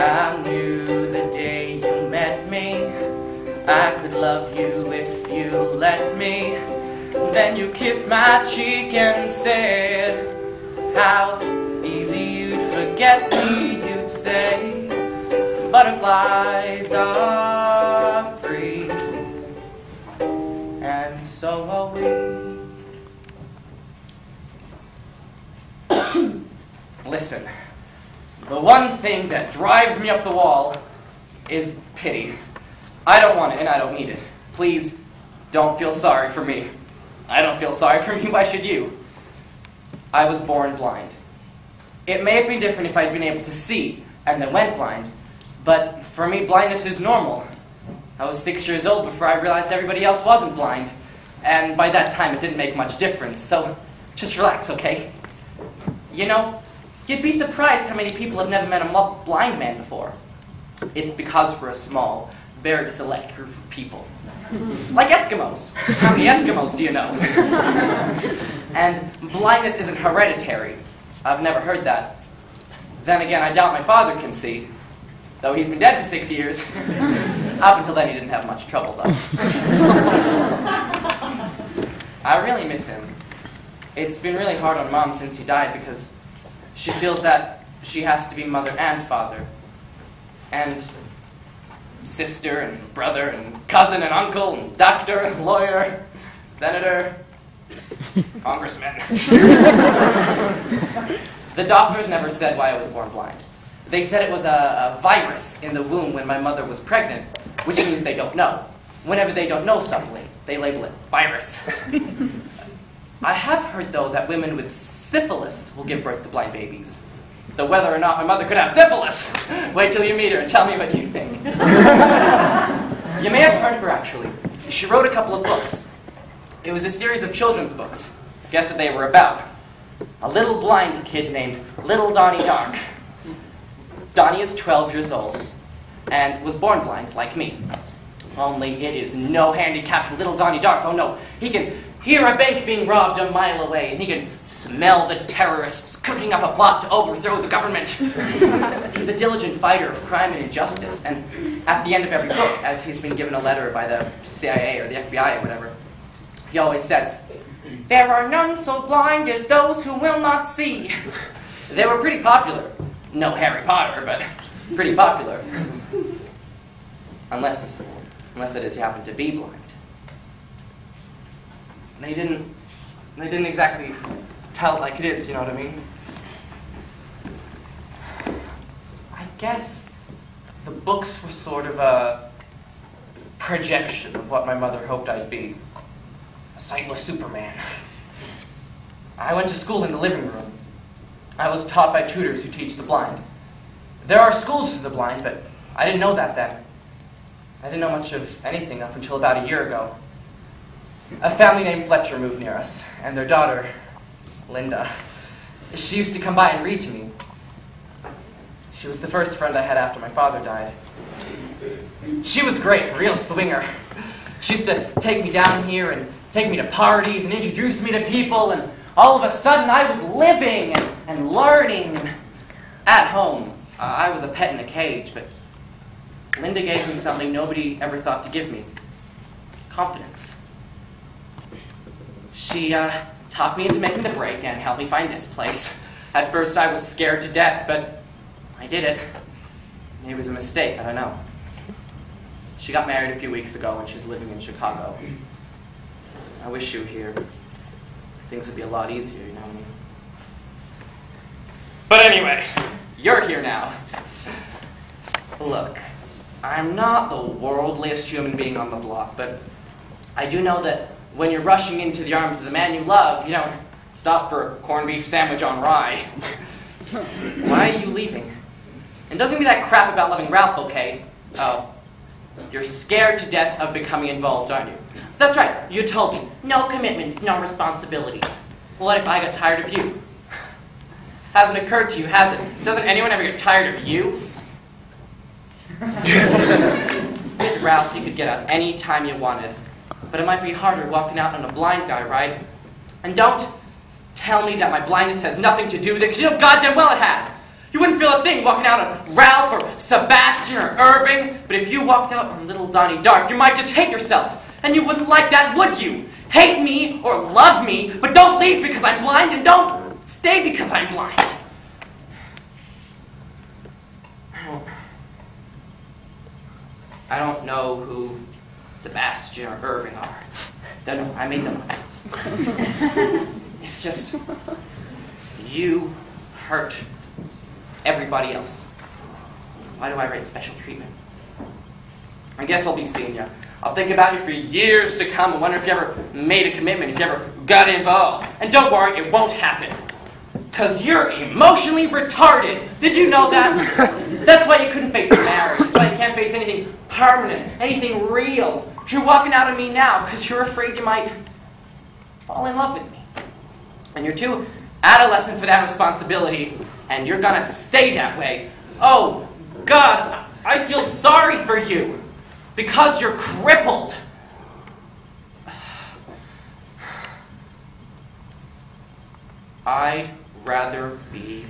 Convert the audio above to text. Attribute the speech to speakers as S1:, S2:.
S1: I knew the day you met me. I could love you if you let me. Then you kissed my cheek and said How easy you'd forget me, you'd say. Butterflies are free And so are we. Listen the one thing that drives me up the wall is pity. I don't want it and I don't need it. Please don't feel sorry for me. I don't feel sorry for me, why should you? I was born blind. It may have been different if I'd been able to see and then went blind, but for me, blindness is normal. I was six years old before I realized everybody else wasn't blind, and by that time it didn't make much difference, so just relax, okay? You know, you'd be surprised how many people have never met a blind man before. It's because we're a small, very select group of people. Like Eskimos. How many Eskimos do you know? and blindness isn't hereditary. I've never heard that. Then again, I doubt my father can see, though he's been dead for six years. Up until then, he didn't have much trouble, though. I really miss him. It's been really hard on Mom since he died because she feels that she has to be mother and father. And sister and brother and cousin and uncle and doctor and lawyer, senator, congressman. the doctors never said why I was born blind. They said it was a, a, virus in the womb when my mother was pregnant, which means they don't know. Whenever they don't know something, they label it virus. I have heard, though, that women with syphilis will give birth to blind babies the whether or not my mother could have syphilis. Wait till you meet her and tell me what you think. you may have heard of her, actually. She wrote a couple of books. It was a series of children's books. Guess what they were about? A little blind kid named Little Donnie Dark. Donnie is 12 years old and was born blind, like me. Only it is no handicapped little Donnie Dark. Oh no, he can hear a bank being robbed a mile away, and he can smell the terrorists cooking up a plot to overthrow the government. he's a diligent fighter of crime and injustice, and at the end of every book, as he's been given a letter by the CIA or the FBI or whatever, he always says, There are none so blind as those who will not see. they were pretty popular. No Harry Potter, but pretty popular. Unless, unless it is you happen to be blind they didn't, they didn't exactly tell it like it is, you know what I mean? I guess the books were sort of a projection of what my mother hoped I'd be. A sightless Superman. I went to school in the living room. I was taught by tutors who teach the blind. There are schools for the blind, but I didn't know that then. I didn't know much of anything up until about a year ago. A family named Fletcher moved near us, and their daughter, Linda. She used to come by and read to me. She was the first friend I had after my father died. She was great, real swinger. She used to take me down here and take me to parties and introduce me to people, and all of a sudden I was living and, and learning at home. Uh, I was a pet in a cage, but Linda gave me something nobody ever thought to give me confidence. She uh, talked me into making the break and helped me find this place. At first I was scared to death, but I did it. It was a mistake, I don't know. She got married a few weeks ago and she's living in Chicago. I wish you were here. Things would be a lot easier, you know what I mean? But anyway, you're here now. Look, I'm not the worldliest human being on the block, but I do know that when you're rushing into the arms of the man you love, you don't stop for a corned beef sandwich on rye. Why are you leaving? And don't give me that crap about loving Ralph, okay? Oh. You're scared to death of becoming involved, aren't you? That's right, you told me. No commitments, no responsibilities. What if I got tired of you? Hasn't occurred to you, has it? Doesn't anyone ever get tired of you? Ralph, you could get out any time you wanted but it might be harder walking out on a blind guy, right? And don't tell me that my blindness has nothing to do with it, because you know goddamn well it has. You wouldn't feel a thing walking out on Ralph or Sebastian or Irving, but if you walked out on little Donnie Dark, you might just hate yourself. And you wouldn't like that, would you? Hate me or love me, but don't leave because I'm blind and don't stay because I'm blind. I don't know who Sebastian or Irving are. Don't know. I made them up. it's just you hurt everybody else. Why do I write special treatment? I guess I'll be seeing you. I'll think about you for years to come and wonder if you ever made a commitment, if you ever got involved. And don't worry, it won't happen. Because you're emotionally retarded. Did you know that? That's why you couldn't face marriage. That's why you can't face anything permanent, anything real. You're walking out on me now because you're afraid you might fall in love with me. And you're too adolescent for that responsibility, and you're gonna stay that way. Oh, God, I feel sorry for you because you're crippled. I'd rather be.